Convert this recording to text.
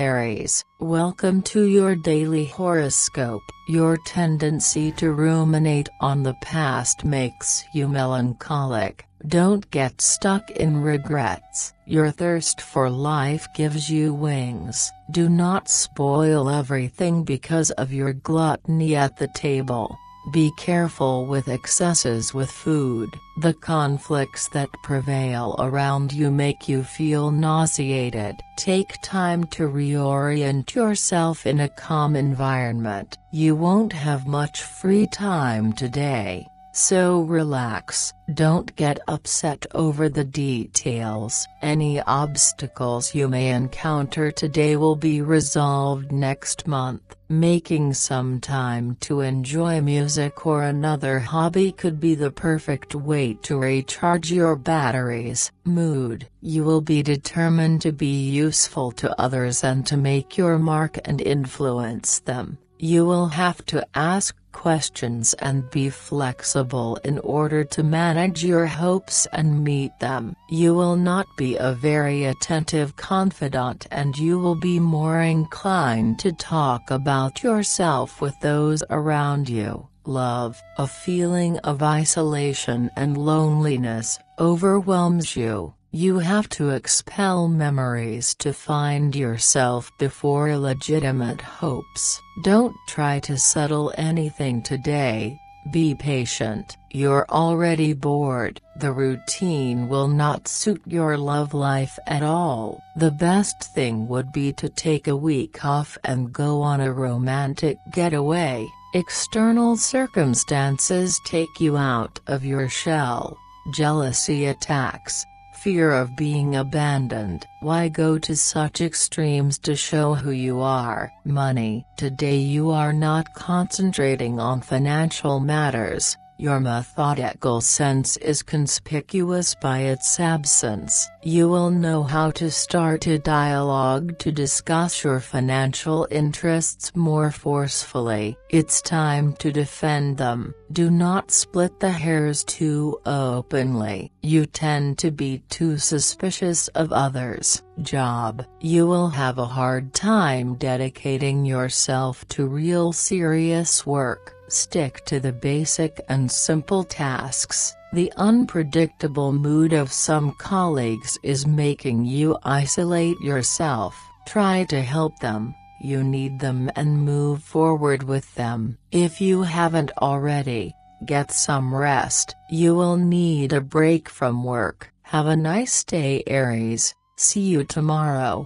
Aries, welcome to your daily horoscope. Your tendency to ruminate on the past makes you melancholic. Don't get stuck in regrets. Your thirst for life gives you wings. Do not spoil everything because of your gluttony at the table. Be careful with excesses with food. The conflicts that prevail around you make you feel nauseated. Take time to reorient yourself in a calm environment. You won't have much free time today. So relax, don't get upset over the details. Any obstacles you may encounter today will be resolved next month. Making some time to enjoy music or another hobby could be the perfect way to recharge your batteries. Mood You will be determined to be useful to others and to make your mark and influence them. You will have to ask questions and be flexible in order to manage your hopes and meet them. You will not be a very attentive confidant and you will be more inclined to talk about yourself with those around you. Love, a feeling of isolation and loneliness, overwhelms you. You have to expel memories to find yourself before illegitimate hopes. Don't try to settle anything today, be patient. You're already bored. The routine will not suit your love life at all. The best thing would be to take a week off and go on a romantic getaway. External circumstances take you out of your shell. Jealousy attacks, Fear of being abandoned. Why go to such extremes to show who you are? Money. Today you are not concentrating on financial matters, your methodical sense is conspicuous by its absence. You will know how to start a dialogue to discuss your financial interests more forcefully. It's time to defend them. Do not split the hairs too openly. You tend to be too suspicious of others. Job You will have a hard time dedicating yourself to real serious work. Stick to the basic and simple tasks. The unpredictable mood of some colleagues is making you isolate yourself. Try to help them, you need them and move forward with them. If you haven't already, get some rest. You will need a break from work. Have a nice day Aries, see you tomorrow.